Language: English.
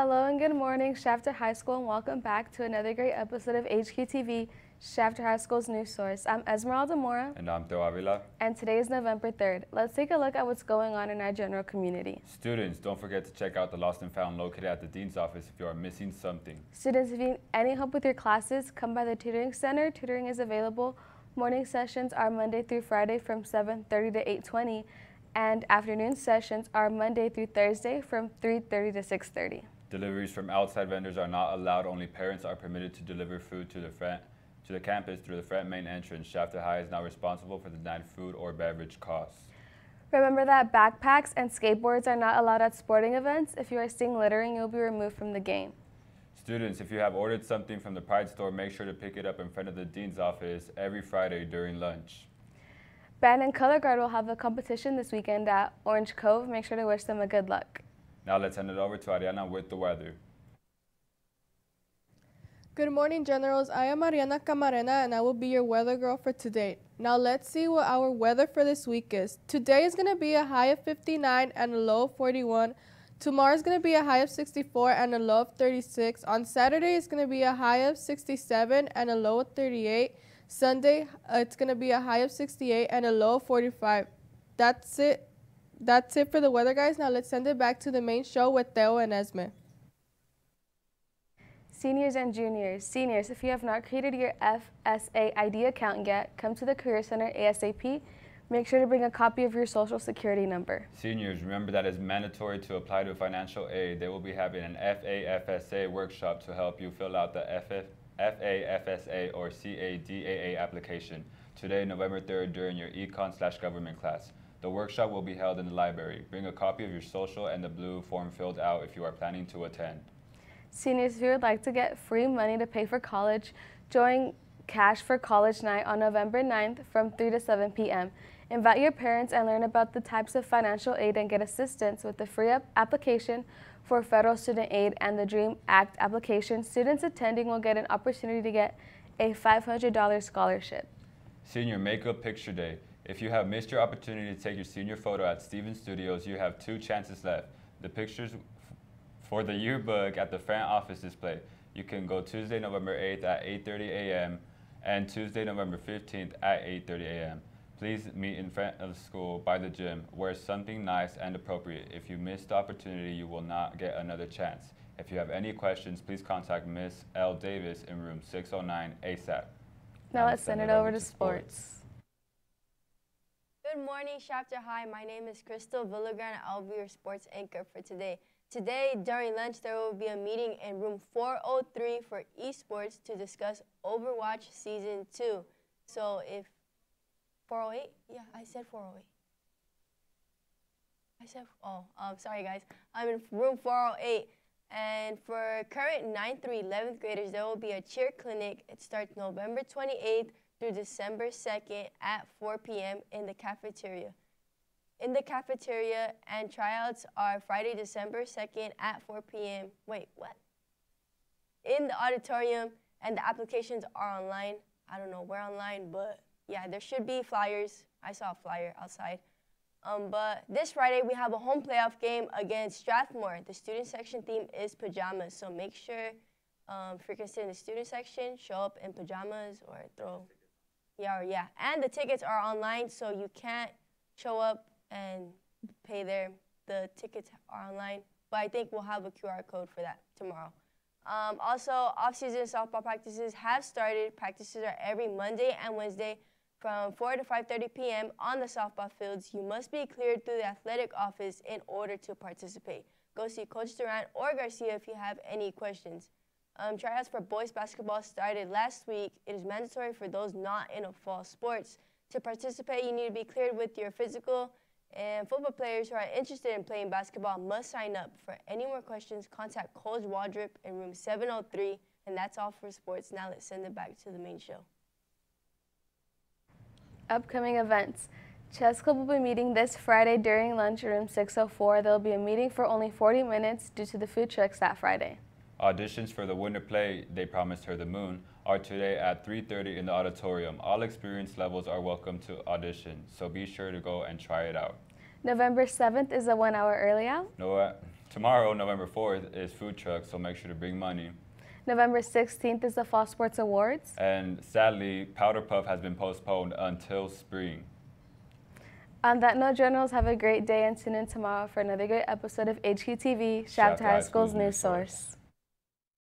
Hello and good morning, Shafter High School, and welcome back to another great episode of HQTV, Shafter High School's news source. I'm Esmeralda Mora. And I'm Theo Avila. And today is November 3rd. Let's take a look at what's going on in our general community. Students, don't forget to check out the Lost and Found located at the Dean's office if you are missing something. Students, if you need any help with your classes, come by the Tutoring Center. Tutoring is available. Morning sessions are Monday through Friday from 7.30 to 8.20, and afternoon sessions are Monday through Thursday from 3.30 to 6.30. Deliveries from outside vendors are not allowed. Only parents are permitted to deliver food to the front to the campus through the front main entrance. Shafter High is not responsible for the denied food or beverage costs. Remember that backpacks and skateboards are not allowed at sporting events. If you are seeing littering, you'll be removed from the game. Students, if you have ordered something from the Pride store, make sure to pick it up in front of the Dean's office every Friday during lunch. Band and Color Guard will have a competition this weekend at Orange Cove. Make sure to wish them a good luck. Now let's hand it over to Ariana with the weather. Good morning, Generals. I am Ariana Camarena and I will be your weather girl for today. Now let's see what our weather for this week is. Today is going to be a high of 59 and a low of 41. Tomorrow is going to be a high of 64 and a low of 36. On Saturday, it's going to be a high of 67 and a low of 38. Sunday, uh, it's going to be a high of 68 and a low of 45. That's it that's it for the weather, guys. Now let's send it back to the main show with Theo and Esme. Seniors and juniors. Seniors, if you have not created your FSA ID account yet, come to the Career Center ASAP. Make sure to bring a copy of your social security number. Seniors, remember that it's mandatory to apply to financial aid. They will be having an FAFSA workshop to help you fill out the FF, FAFSA or CADAA application today, November 3rd, during your econ slash government class. The workshop will be held in the library. Bring a copy of your social and the blue form filled out if you are planning to attend. Seniors, if you would like to get free money to pay for college, join Cash for College Night on November 9th from 3 to 7 p.m. Invite your parents and learn about the types of financial aid and get assistance with the free application for federal student aid and the DREAM Act application. Students attending will get an opportunity to get a $500 scholarship. Senior Makeup Picture Day. If you have missed your opportunity to take your senior photo at Stevens Studios, you have two chances left. The pictures for the yearbook at the front office display. You can go Tuesday, November 8th at 8.30 a.m. and Tuesday, November 15th at 8.30 a.m. Please meet in front of the school by the gym. Wear something nice and appropriate. If you miss the opportunity, you will not get another chance. If you have any questions, please contact Miss L. Davis in room 609 ASAP. Now, now let's send, send it, over, over to sports. sports. Good morning, Shafter High. My name is Crystal Villagrán. I'll be your sports anchor for today. Today, during lunch, there will be a meeting in room 403 for esports to discuss Overwatch Season 2. So if 408? Yeah, I said 408. I said, oh, um, sorry guys. I'm in room 408. And for current 9th through 11th graders, there will be a cheer clinic. It starts November 28th through December 2nd at 4 p.m. in the cafeteria. In the cafeteria and tryouts are Friday, December 2nd at 4 p.m. Wait, what? In the auditorium and the applications are online. I don't know where online, but yeah, there should be flyers. I saw a flyer outside. Um, but this Friday, we have a home playoff game against Strathmore. The student section theme is pajamas, so make sure um, if you're considering the student section, show up in pajamas or throw yeah, yeah. And the tickets are online, so you can't show up and pay there. The tickets are online, but I think we'll have a QR code for that tomorrow. Um, also, off-season softball practices have started. Practices are every Monday and Wednesday from 4 to 5.30 p.m. on the softball fields. You must be cleared through the athletic office in order to participate. Go see Coach Durant or Garcia if you have any questions. Um, tryouts for boys basketball started last week. It is mandatory for those not in a fall sports. To participate, you need to be cleared with your physical, and football players who are interested in playing basketball must sign up. For any more questions, contact Coach Waldrop in room 703. And that's all for sports. Now let's send it back to the main show. Upcoming events. Chess Club will be meeting this Friday during lunch room 604. There will be a meeting for only 40 minutes due to the food trucks that Friday. Auditions for the winter play, They Promised Her the Moon, are today at 3.30 in the auditorium. All experience levels are welcome to audition, so be sure to go and try it out. November 7th is a one-hour early out. No, uh, Tomorrow, November 4th, is food truck, so make sure to bring money. November 16th is the Fall Sports Awards. And sadly, Powder Puff has been postponed until spring. On that note, Generals, have a great day and tune in tomorrow for another great episode of HQTV, Shaft High School's news source.